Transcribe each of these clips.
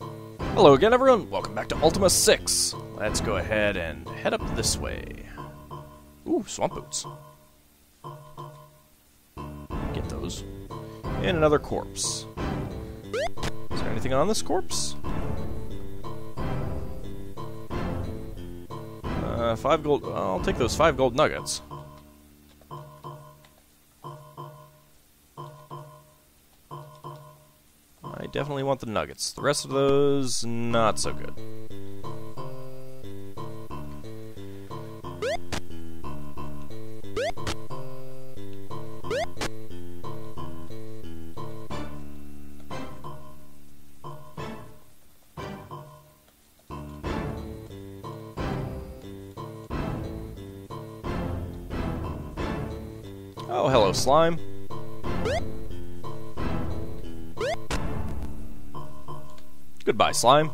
Hello again, everyone. Welcome back to Ultima 6. Let's go ahead and head up this way. Ooh, swamp boots. Get those. And another corpse. Is there anything on this corpse? Uh, five gold. I'll take those five gold nuggets. Definitely want the nuggets. The rest of those, not so good. Oh, hello, slime. Goodbye, slime.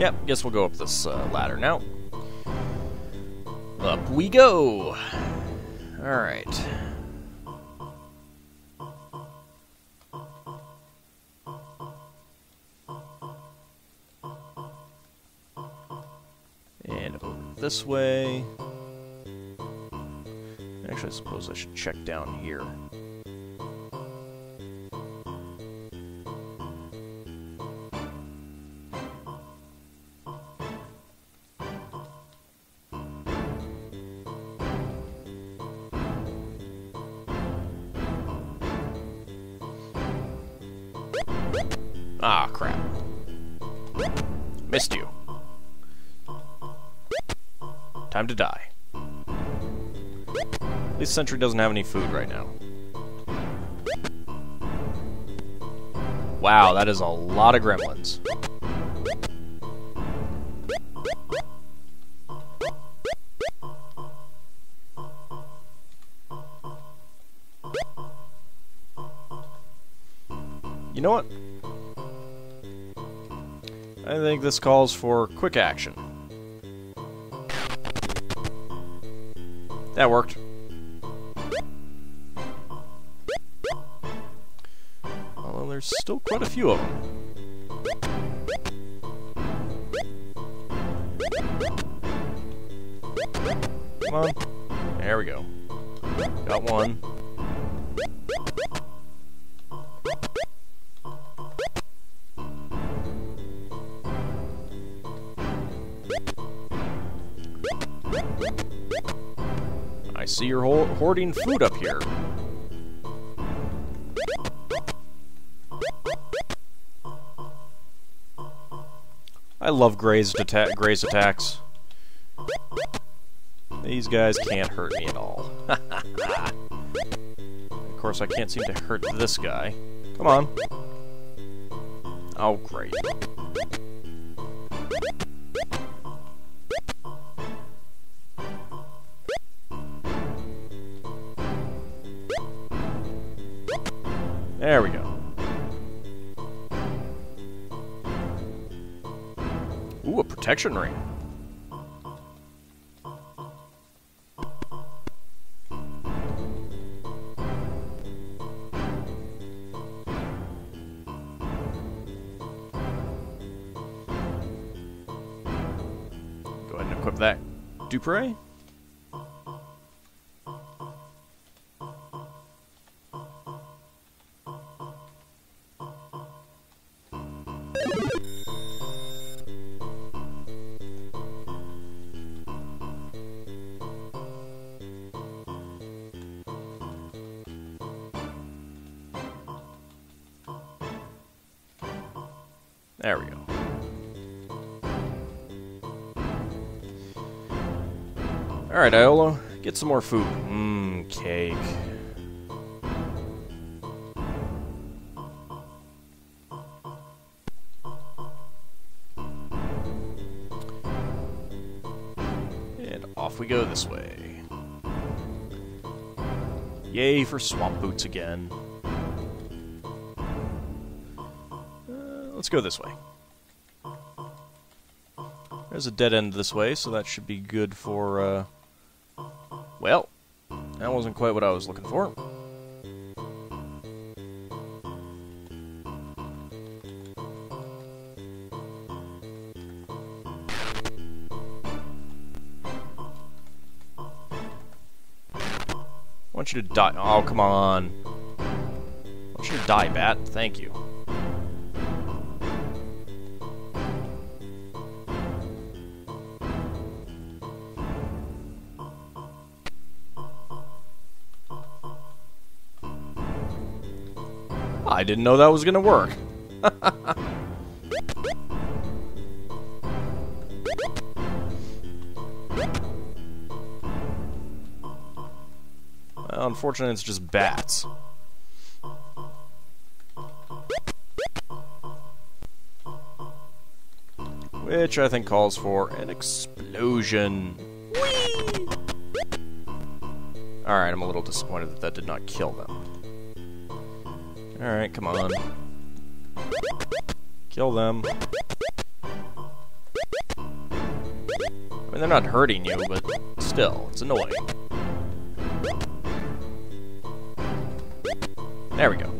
Yep, guess we'll go up this uh, ladder now. Up we go! Alright. And this way. I suppose I should check down here. Ah, crap. Missed you. Time to die. Least Sentri doesn't have any food right now. Wow, that is a lot of gremlins. You know what? I think this calls for quick action. That worked. There's still quite a few of them. Come on. There we go. Got one. I see you're ho hoarding food up here. I love grazed attacks. These guys can't hurt me at all. of course, I can't seem to hurt this guy. Come on. Oh, great. Ooh, a protection ring. Go ahead and equip that. Dupre? Alright, Iolo, get some more food. Mmm, cake. And off we go this way. Yay for swamp boots again. Uh, let's go this way. There's a dead end this way, so that should be good for, uh... Well, that wasn't quite what I was looking for. I want you to die. Oh, come on. I want you to die, bat. Thank you. I didn't know that was gonna work. well, unfortunately, it's just bats. Which I think calls for an explosion. Alright, I'm a little disappointed that that did not kill them. Alright, come on. Kill them. I mean, they're not hurting you, but still, it's annoying. There we go.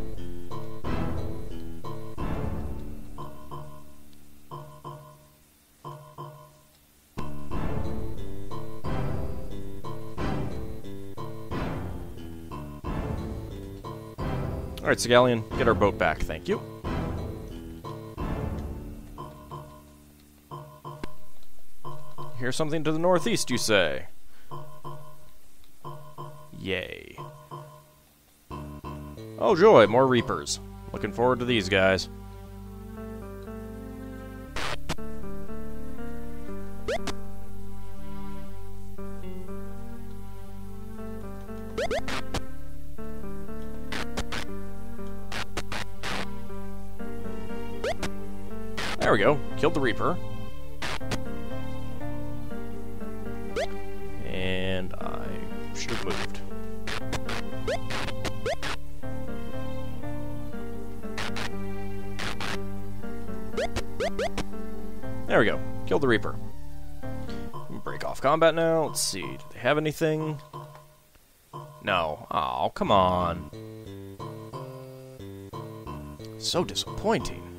Alright, get our boat back, thank you. Here's something to the northeast, you say? Yay. Oh joy, more Reapers. Looking forward to these guys. Killed the Reaper. And I should have moved. There we go. Killed the Reaper. Break off combat now. Let's see. Do they have anything? No. Oh, come on. So disappointing.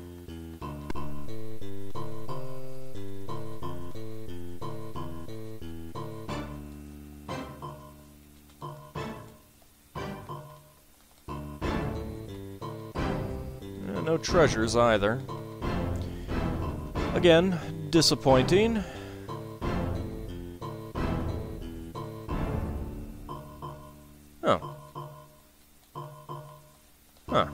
Treasures either. Again, disappointing. Oh. Huh.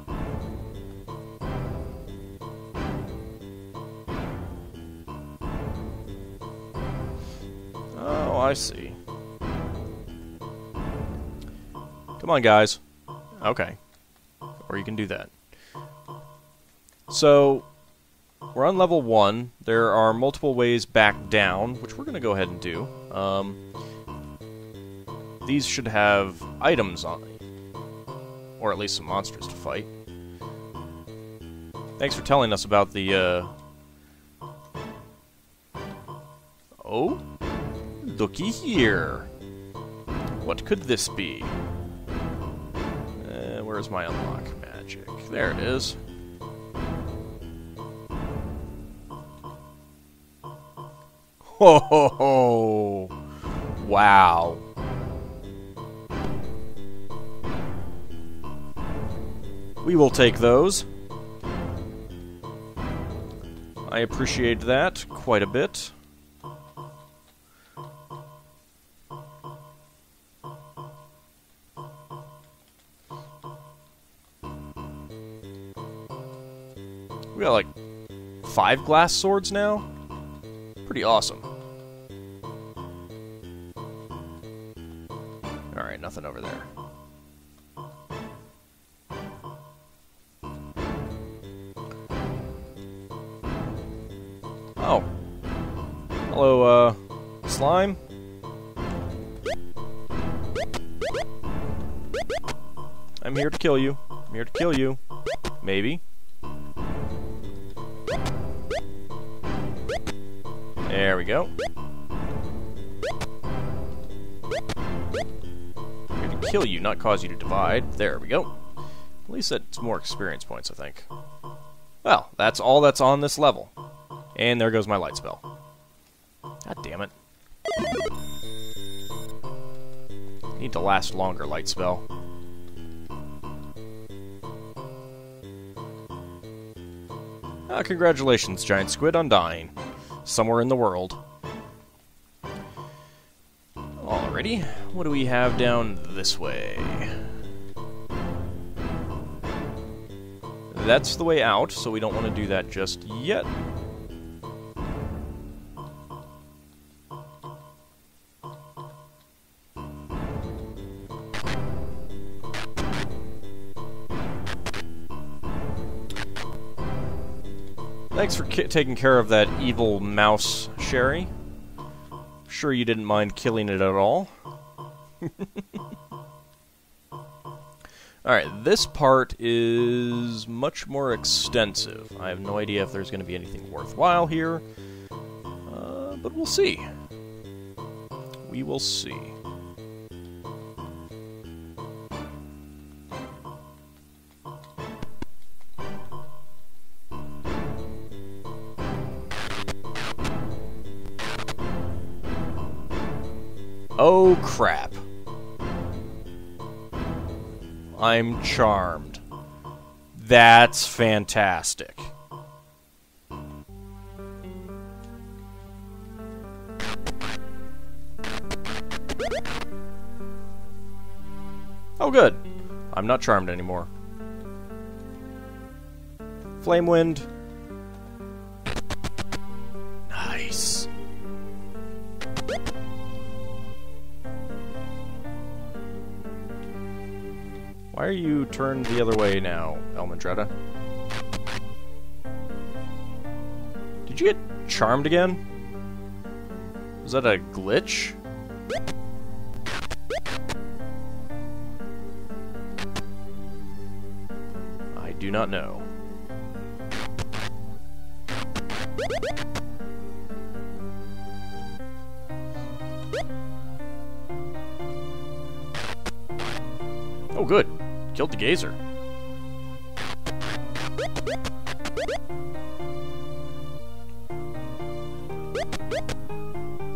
Oh, I see. Come on, guys. Okay. Or you can do that. So, we're on level 1. There are multiple ways back down, which we're going to go ahead and do. Um, these should have items on or at least some monsters to fight. Thanks for telling us about the, uh... Oh? Looky here. What could this be? Uh, where's my unlock magic? There it is. Ho ho ho! Wow. We will take those. I appreciate that quite a bit. We got like five glass swords now? Pretty awesome. I'm here to kill you. I'm here to kill you. Maybe. There we go. Here to kill you, not cause you to divide. There we go. At least that's more experience points, I think. Well, that's all that's on this level. And there goes my light spell. God damn it. Need to last longer, light spell. Ah, congratulations, giant squid, on dying. Somewhere in the world. Alrighty, what do we have down this way? That's the way out, so we don't want to do that just yet. Taking care of that evil mouse, Sherry. Sure you didn't mind killing it at all. Alright, this part is much more extensive. I have no idea if there's going to be anything worthwhile here, uh, but we'll see. We will see. Oh crap. I'm charmed. That's fantastic. Oh good. I'm not charmed anymore. Flame Why are you turned the other way now, Elmandretta? Did you get charmed again? Was that a glitch? I do not know. Oh, good. Killed the gazer.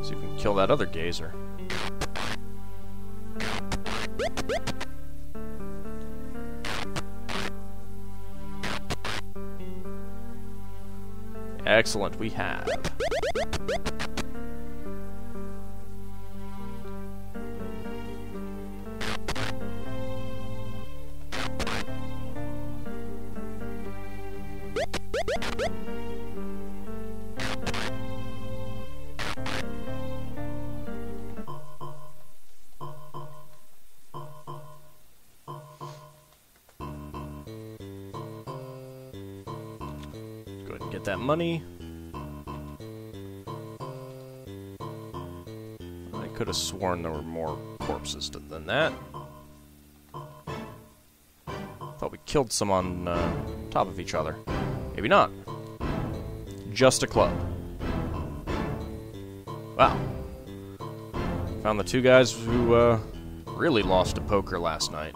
See if we can kill that other gazer. Excellent, we have. Money. I could have sworn there were more corpses than that. Thought we killed some on uh, top of each other. Maybe not. Just a club. Wow. Found the two guys who uh, really lost to poker last night.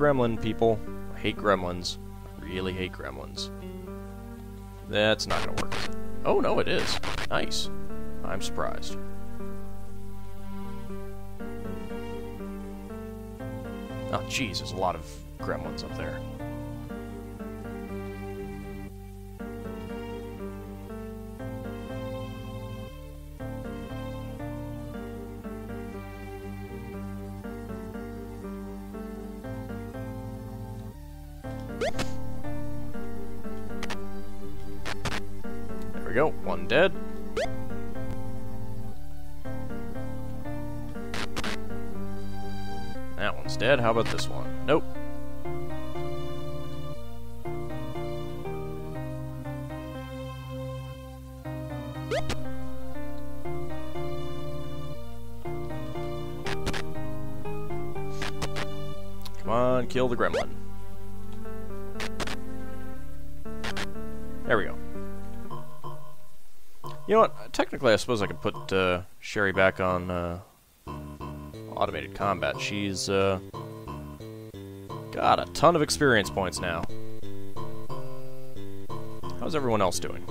Gremlin, people. I hate gremlins. I really hate gremlins. That's not gonna work. Oh, no, it is. Nice. I'm surprised. Oh, jeez, there's a lot of gremlins up there. Go, one dead. That one's dead. How about this one? Nope. Come on, kill the gremlin. There we go. You know what? Technically, I suppose I could put uh, Sherry back on uh, automated combat. She's uh, got a ton of experience points now. How's everyone else doing?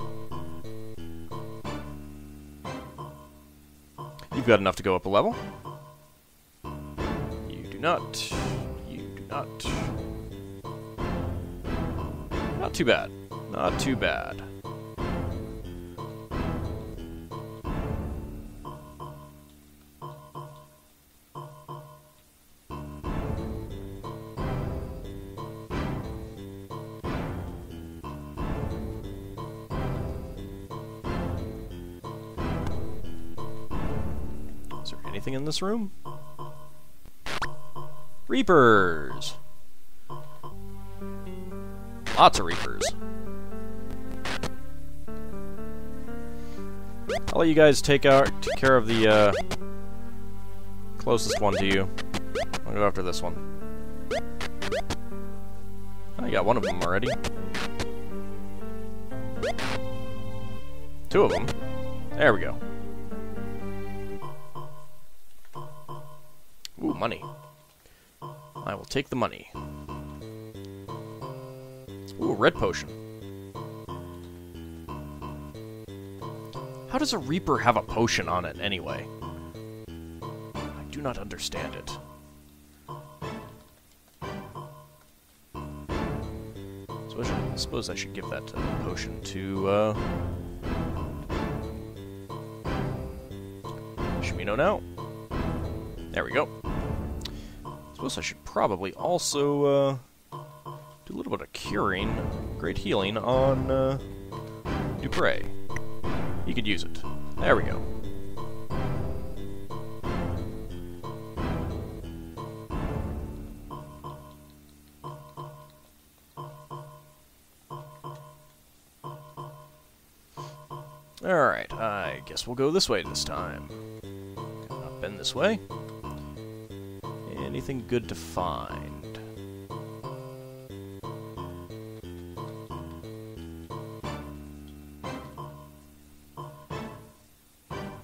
You've got enough to go up a level. You do not. You do not. Not too bad. Not too bad. Anything in this room? Reapers! Lots of Reapers. I'll let you guys take out take care of the uh, closest one to you. I'll go after this one. I got one of them already. Two of them. There we go. Money. I will take the money. Ooh, a red potion. How does a Reaper have a potion on it anyway? I do not understand it. I, suppose I should give that uh, potion to, uh... Shamino now. There we go. Suppose I should probably also, uh... Do a little bit of curing, great healing on, uh... Dupre. He could use it. There we go. Alright, I guess we'll go this way this time. Not been this way. Anything good to find?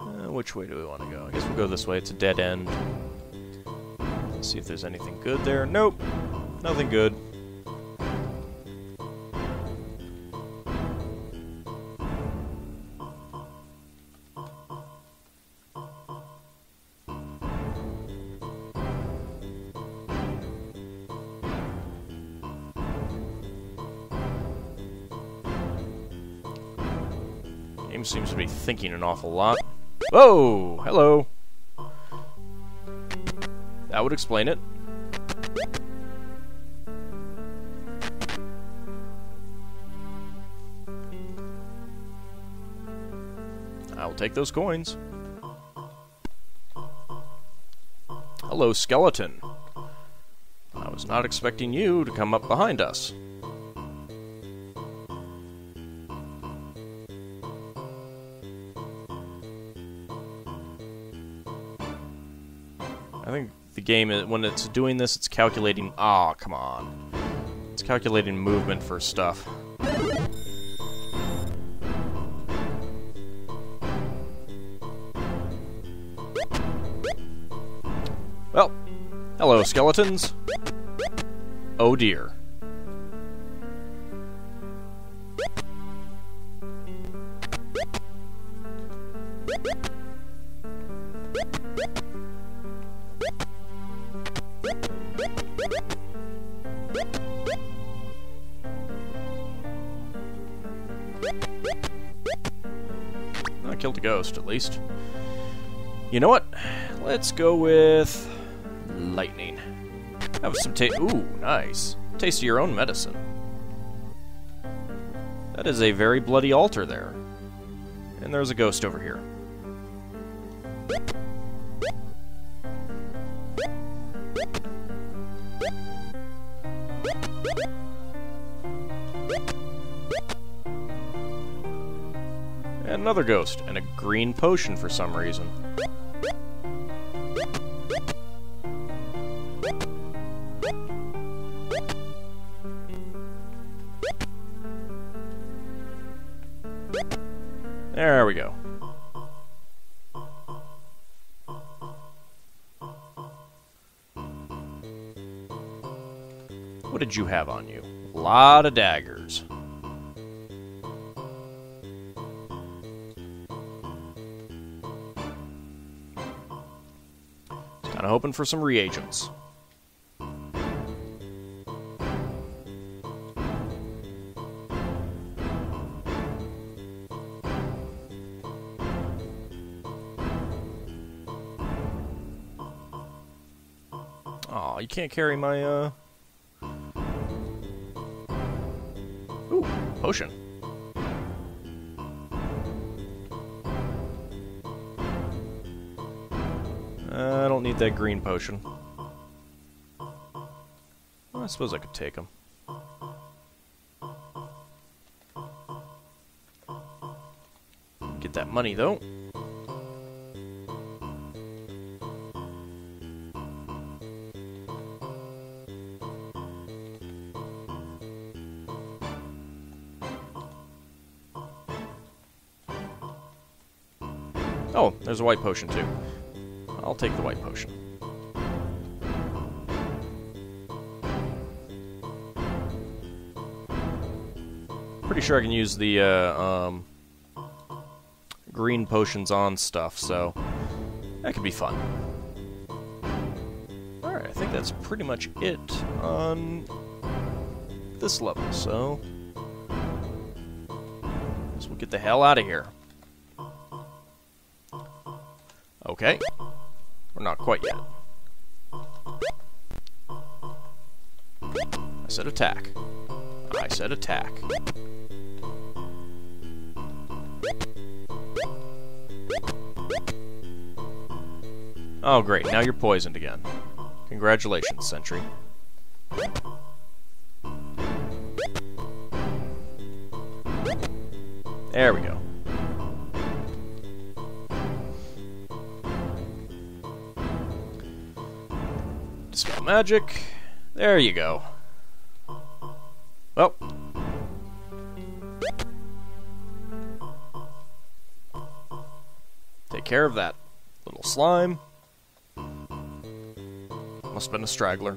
Uh, which way do we want to go? I guess we'll go this way. It's a dead end. Let's see if there's anything good there. Nope. Nothing good. Game seems to be thinking an awful lot. Whoa! Hello! That would explain it. I'll take those coins. Hello, skeleton. I was not expecting you to come up behind us. Game, when it's doing this, it's calculating. Ah, come on. It's calculating movement for stuff. Well, hello, skeletons. Oh dear. Let's go with lightning. Have some taste. Ooh, nice. Taste of your own medicine. That is a very bloody altar there. And there's a ghost over here. And another ghost, and a green potion for some reason. you have on you? A lot of daggers. Kind of hoping for some reagents. can't carry my uh need that green potion. Well, I suppose I could take them. Get that money, though. Oh, there's a white potion, too. I'll take the white potion. Pretty sure I can use the uh, um, green potions on stuff, so that could be fun. Alright, I think that's pretty much it on this level, so guess we'll get the hell out of here. Okay. Not quite yet. I said attack. I said attack. Oh, great. Now you're poisoned again. Congratulations, Sentri. There we go. Magic. There you go. Well. Take care of that little slime. Must have been a straggler.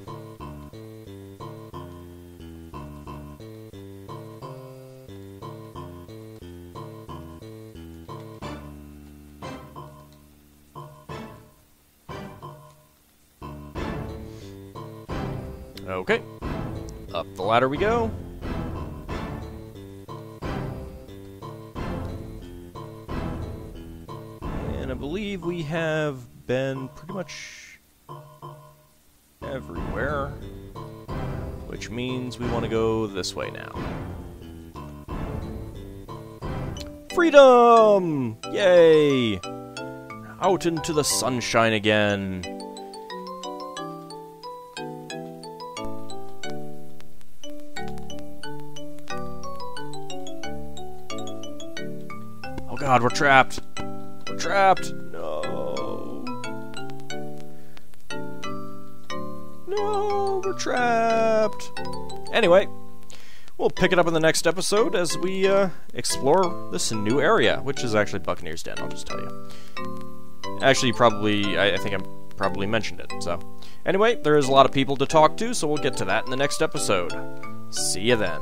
Ladder we go. And I believe we have been pretty much everywhere. Which means we want to go this way now. Freedom! Yay! Out into the sunshine again. God, we're trapped. We're trapped. No. No, we're trapped. Anyway, we'll pick it up in the next episode as we uh, explore this new area, which is actually Buccaneer's Den, I'll just tell you. Actually, probably, I, I think I probably mentioned it, so. Anyway, there is a lot of people to talk to, so we'll get to that in the next episode. See you then.